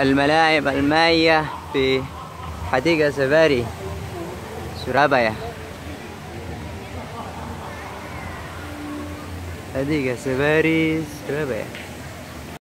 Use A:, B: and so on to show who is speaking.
A: الملاعب المائية في حديقة سفاري سورابايا. حديقة سفاري سورابايا.